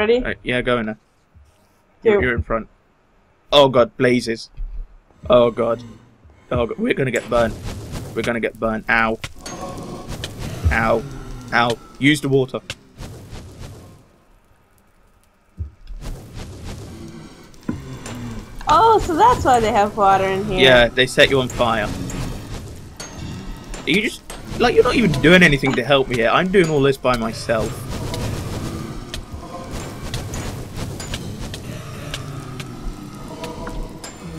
ready? Right, yeah, go in there. You're, you're in front. Oh god, blazes. Oh god. Oh god, we're gonna get burnt. We're gonna get burnt. Ow. Ow. Ow. Use the water. Oh, so that's why they have water in here. Yeah, they set you on fire. You just like you're not even doing anything to help me here. I'm doing all this by myself.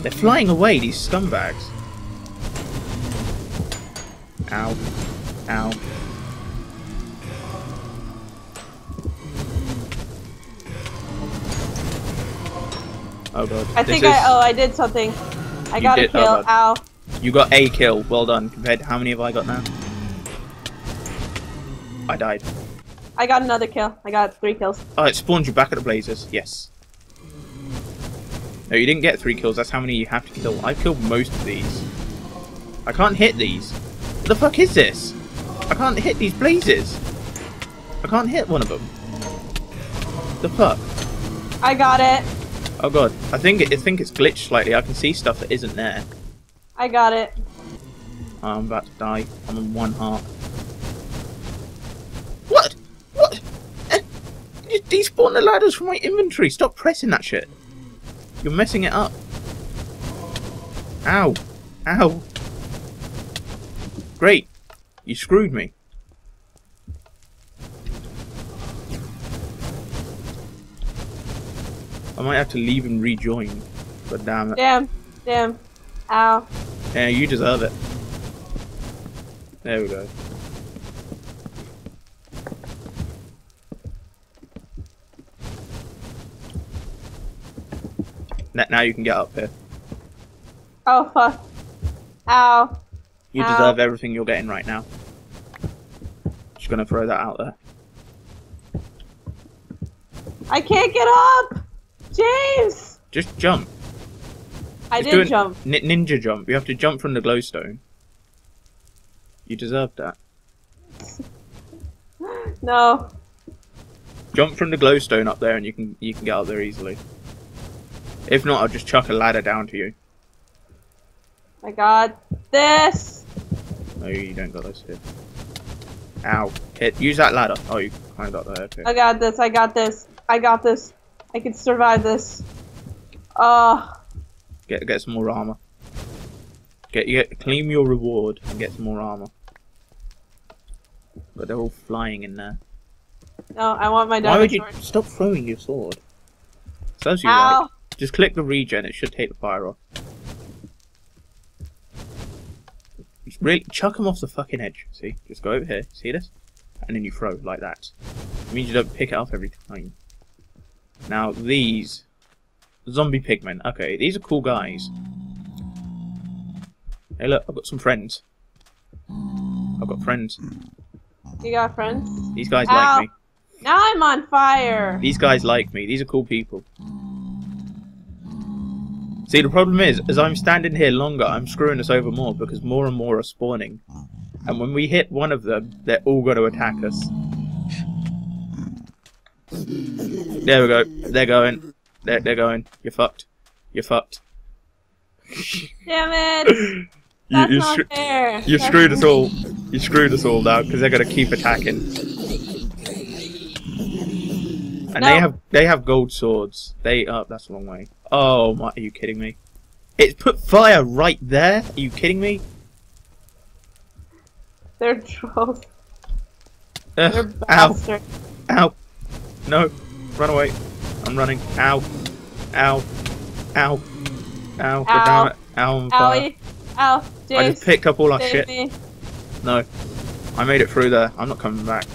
They're flying away, these scumbags. Ow. Ow. Oh god. I This think I oh I did something. I got a did- oh, kill. God. Ow. You got a kill. Well done. Compared to how many have I got now? I died. I got another kill. I got three kills. Oh, it spawned you back at the blazers. Yes. No, you didn't get three kills. That's how many you have to kill. I've killed most of these. I can't hit these. What the fuck is this? I can't hit these blazes. I can't hit one of them. The fuck? I got it. Oh god. I think it, I think it's glitched slightly. I can see stuff that isn't there. I got it. I'm about to die. I'm on one heart. What? What? Eh, You despawn the ladders from my inventory. Stop pressing that shit. You're messing it up. Ow. Ow. Great. You screwed me. I might have to leave and rejoin. But damn it. Damn. Damn. Ow. Yeah, you deserve it. There we go. Now you can get up here. Oh fuck. Ow. You Ow. deserve everything you're getting right now. Just gonna throw that out there. I can't get up. James. Just jump. I Just did jump. Ni- ninja jump. You have to jump from the glowstone. You deserve that. No. Jump from the glowstone up there, and you can you can get up there easily. If not, I'll just chuck a ladder down to you. I got this. No, you don't got this here. Ow. Hit. Use that ladder. Oh, you climbed got there. Okay. I got this. I got this. I got this. I can survive this. Oh. Get get some more armor. Get get claim your reward and get some more armor. But they're all flying in there. No, I want my Why would you sword. stop throwing your sword? Serves you Ow. Just click the regen. It should take the fire off. Just really chuck them off the fucking edge. See, just go over here. See this? And then you throw like that. It means you don't pick it up every time. Now these zombie pigmen. Okay, these are cool guys. Hey, look, I've got some friends. I've got friends. You got friends? These guys Ow. like me. Now I'm on fire. These guys like me. These are cool people. See, the problem is, as I'm standing here longer, I'm screwing us over more because more and more are spawning. And when we hit one of them, they're all going to attack us. There we go. They're going. They're, they're going. You're fucked. You're fucked. Damn it. You, That's you, not fair. you screwed us all. You screwed us all now because they're going to keep attacking. And No. they have they have gold swords. They oh that's the wrong way. Oh my! Are you kidding me? It put fire right there. Are you kidding me? They're trolls. Ugh, They're ow! bastards. Ow! No! Run away! I'm running. Ow! Ow! Ow! Ow! God damn it! Ow! I'm. Owie. Ow. I just picked up all our shit. me. No, I made it through there. I'm not coming back.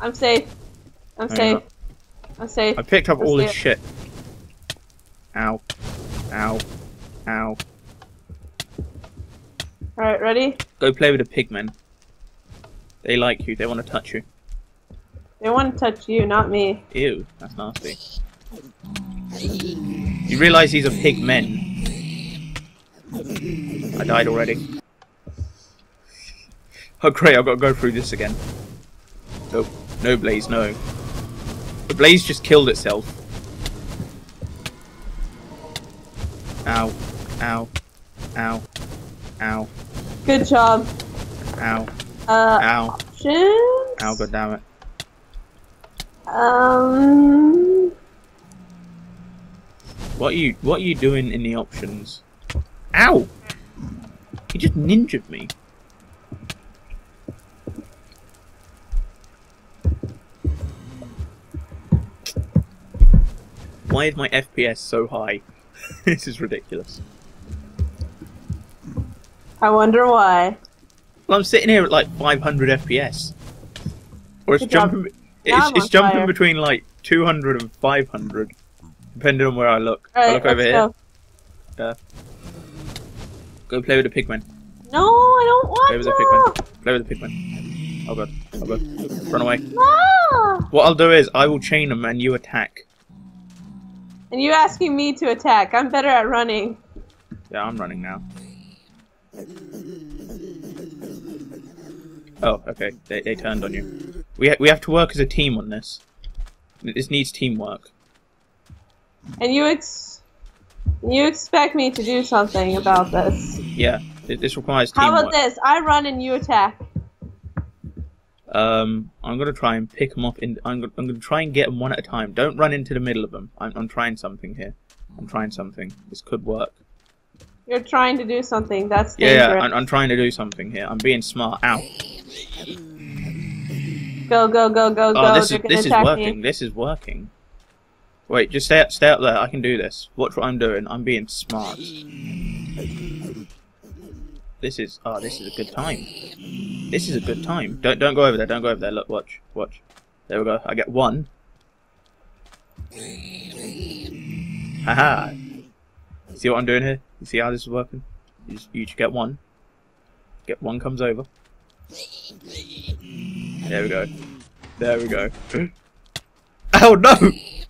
I'm safe. I'm safe. I'm safe. I picked up Let's all do this shit. Ow. Ow. Ow. Alright, ready? Go play with the pigmen. They like you. They want to touch you. They want to touch you, not me. Ew, that's nasty. You realise these are pigmen? I died already. Oh great, I've got to go through this again. Nope. No, Blaze, no. Blaze just killed itself. Ow. Ow. Ow. Ow. Good job. Ow. Uh, Ow. options? Ow, god damn it. Um, What are you what are you doing in the options? Ow! He just ninjaed me. Why is my FPS so high? this is ridiculous. I wonder why. Well, I'm sitting here at like 500 FPS. Or it's Good jumping. Now It's, it's jumping fire. between like 200 and 500, depending on where I look. I look over let's here. go. Go play with the pigmen. No, I don't want Play with the to. pigmen. Play with the pigmen. Oh god. Oh god. Run away. No. What I'll do is I will chain them and you attack. And you asking me to attack? I'm better at running. Yeah, I'm running now. Oh, okay. They, they turned on you. We ha- we have to work as a team on this. This needs teamwork. And you ex you expect me to do something about this. Yeah, this requires teamwork. How about this? I run and you attack. Um, I'm gonna try and pick them up. In I'm gonna, I'm gonna try and get them one at a time. Don't run into the middle of them. I'm, I'm trying something here. I'm trying something. This could work. You're trying to do something. That's Yeah, dangerous. yeah. I'm, I'm trying to do something here. I'm being smart. Ow. Go, go, go, go, go. Oh, this They're is this is working. me. This is working. Wait, just stay up, stay up there. I can do this. Watch what I'm doing. I'm being smart. This is oh, this is a good time. This is a good time. Don't don't go over there. Don't go over there. Look, watch, watch. There we go. I get one. Haha. See what I'm doing here? You see how this is working? You just, you just get one. Get one comes over. There we go. There we go. oh no!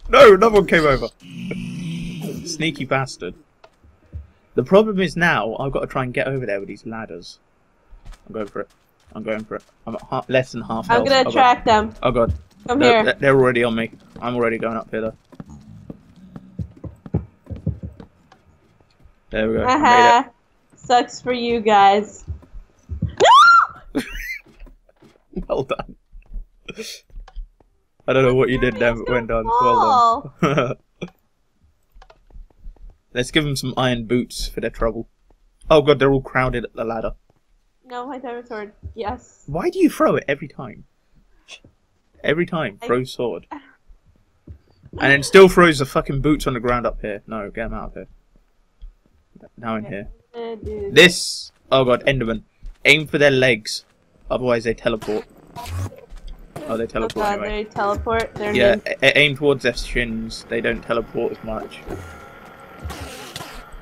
No, another one came over. Sneaky bastard. The problem is now I've got to try and get over there with these ladders. I'm going for it. I'm going for it. I'm at ha- less than half I'm health. gonna oh, God. attract them. Oh god. Come No, here. they're already on me. I'm already going up here though. There we go. Made Haha. Uh-huh. Sucks for you guys. Well done. I don't know what you did there, but went done. Well done. Let's give them some iron boots for their trouble. Oh god, they're all crowded at the ladder. No, my diamond sword. Yes. Why do you throw it every time? Every time, I- throw sword. And it still throws the fucking boots on the ground up here. No, get them out of here. Now in here. Uh. This. Oh god, Enderman. Aim for their legs. Otherwise they teleport. Oh, they Oh teleport god, anyway. they teleport. They're Yeah, aim towards their shins. They don't teleport as much.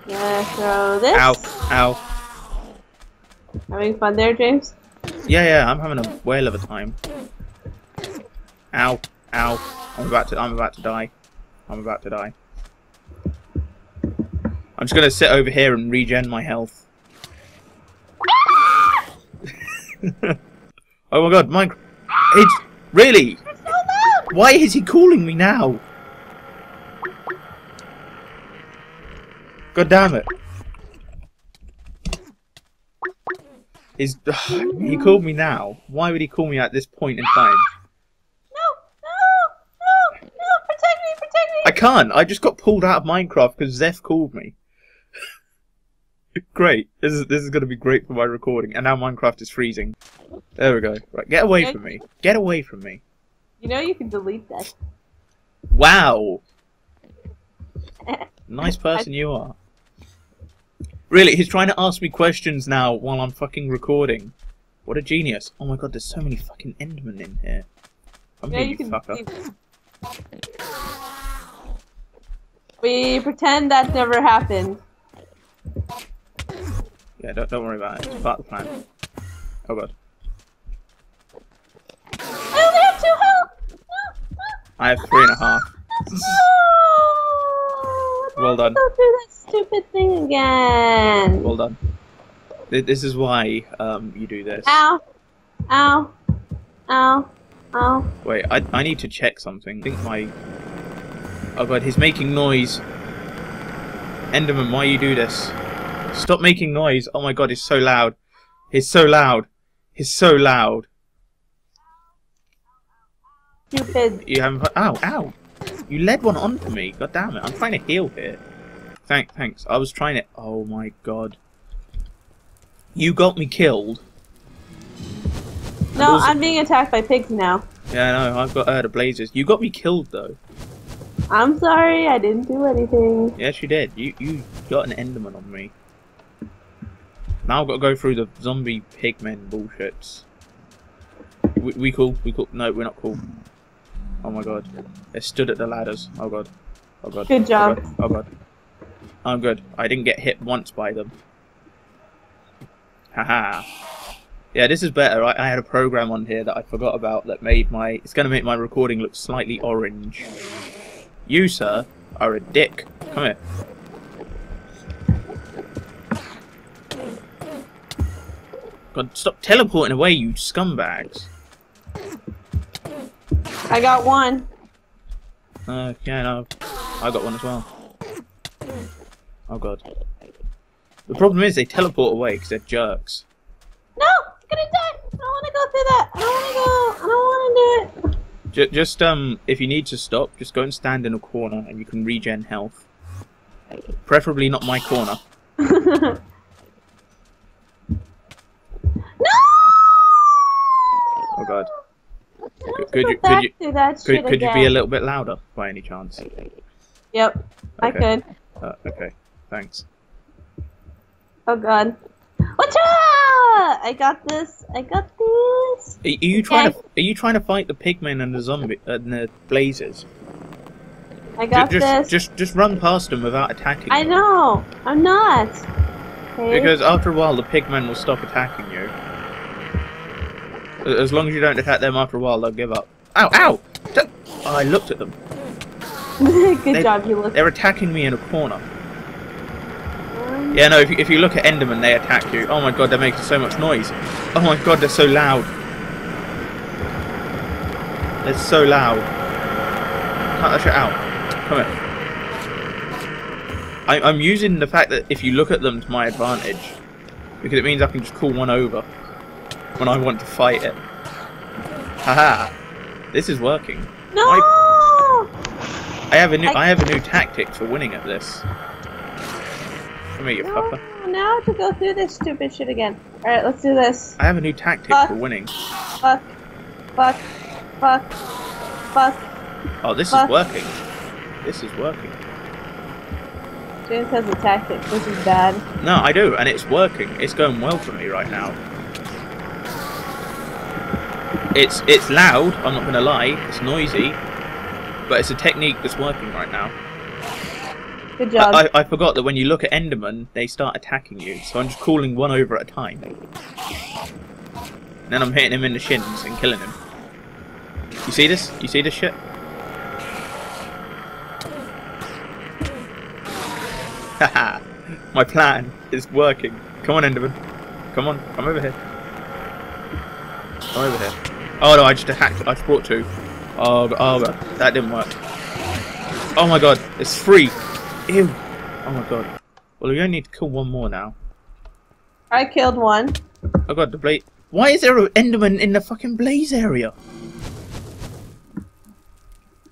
Gonna throw this. Ow, ow. Having fun there, James? Yeah, yeah, I'm having a whale of a time. Ow, ow. I'm about to, I'm about to die. I'm about to die. I'm just gonna sit over here and regen my health. oh my god, Minecraft. It's really. So loud! Why is he calling me now? God damn it. Is he called me now? Why would he call me at this point in time? No! No! No! No! Protect me! Protect me! I can't. I just got pulled out of Minecraft because Zeph called me. great. This is this is going to be great for my recording. And now Minecraft is freezing. There we go. Right, get away from me. Get away from me. You know you can delete that. Wow. Nice person you are. Really, he's trying to ask me questions now while I'm fucking recording. What a genius. Oh my god, there's so many fucking Endermen in here. I'm You know you you can. fucker. We pretend that never happened. Yeah, don't, don't worry about it. It's part of the plan. Oh god. I only have two health! I have three and a half. Oh, no! Well done. Don't do that stupid thing again. Well done. This is why um, you do this. Ow. Ow. Ow. Oh. Wait, I, I need to check something. I think my... Oh god, he's making noise. Enderman, why you do this? Stop making noise. Oh my god, he's so loud. He's so loud. He's so loud. Stupid. You haven't... Ow, ow. You led one onto me. God damn it. I'm trying to heal here. Thank, thanks. I was trying to... Oh my god. You got me killed. No, I'm being attacked by pigs now. Yeah, no, I've got uh, the blazers. You got me killed though. I'm sorry, I didn't do anything. Yes, you did. You you got an enderman on me. Now I've got to go through the zombie pigmen bullshits. We, we cool? We cool? No, we're not cool. Oh my god. They stood at the ladders. Oh god. Oh god. Good job. Oh god. Oh god. I'm good. I didn't get hit once by them. Haha. Yeah, this is better. I, I had a program on here that I forgot about that made my... It's going to make my recording look slightly orange. You, sir, are a dick. Come here. God, stop teleporting away, you scumbags. I got one. Uh, yeah, no. I got one as well. Oh god. The problem is they teleport away because they're jerks. No! I'm gonna die! I don't wanna go through that! I don't wanna go! I don't wanna do J just, um, if you need to stop, just go and stand in a corner and you can regen health. Preferably not my corner. no! Oh god. Could- could you- could you- that Could, could you be a little bit louder by any chance? Yep, I could. Uh, okay, thanks. Oh god. Watch out! I got this. I got this. Are, are you trying Okay. to are you trying to fight the pigmen and the zombie uh, and the blazers? I got just, this. just just run past them without attacking. I them. know. I'm not. Okay. Because after a while, the pigmen will stop attacking you. As long as you don't attack them after a while, they'll give up. Ow, ow! Don't- Oh, I looked at them. Good they- job, you look. They're attacking me in a corner. Yeah, no, if you, if you look at Enderman, they attack you. Oh my god, they're making so much noise. Oh my god, they're so loud. They're so loud. Cut that shit out. Come here. I, I'm using the fact that if you look at them to my advantage. Because it means I can just call one over. When I want to fight it. Haha. This is working. No! I have a new I- I have a new tactic for winning at this. Come here, you No, fucker. now to go through this stupid shit again. Alright, let's do this. I have a new tactic Fuck. for winning. Fuck. Fuck. Fuck. Fuck. Oh, this Fuck. is working. This is working. James has a tactic. This is bad. No, I do, and it's working. It's going well for me right now. It's it's loud. I'm not gonna lie. It's noisy, but it's a technique that's working right now. Good job. I, I, forgot that when you look at Enderman, they start attacking you. So I'm just calling one over at a time. And Then I'm hitting him in the shins and killing him. You see this? You see this shit? Haha. My plan is working. Come on, Enderman. Come on, come over here. Come over here. Oh no, I just attacked. I just brought two. Oh, oh that didn't work. Oh my god, it's free. Ew. Oh my god. Well, we only need to kill one more now. I killed one. Oh god, the blaze. Why is there an Enderman in the fucking blaze area?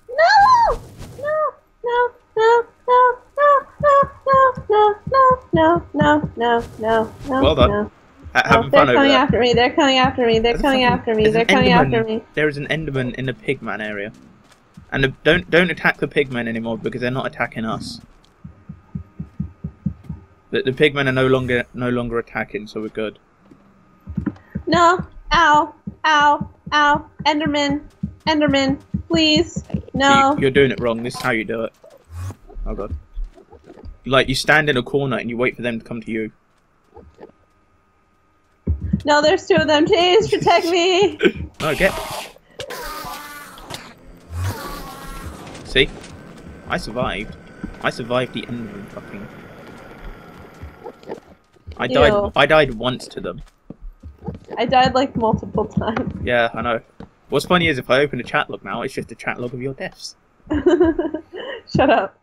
No! No! No! No! No! No! No! No! No! No! No! No! No! No! Well done. No. Ha- Oh, they're coming there. after me. They're coming after me. They're There's coming fucking- after me. They're coming Enderman. after me. There is an Enderman in the pigman area. And the, don't don't attack the pigmen anymore because they're not attacking us. The, the pigmen are no longer no longer attacking, so we're good. No! Ow! Ow! Ow! Enderman! Enderman! Please! No! You, you're doing it wrong. This is how you do it. Oh god. Like you stand in a corner and you wait for them to come to you. No, there's two of them. James, protect me! No, get. See? I survived. I survived the Enderman fucking. I Ew. died. I died once to them. I died like multiple times. Yeah, I know. What's funny is if I open a chat log now, it's just a chat log of your deaths. Shut up.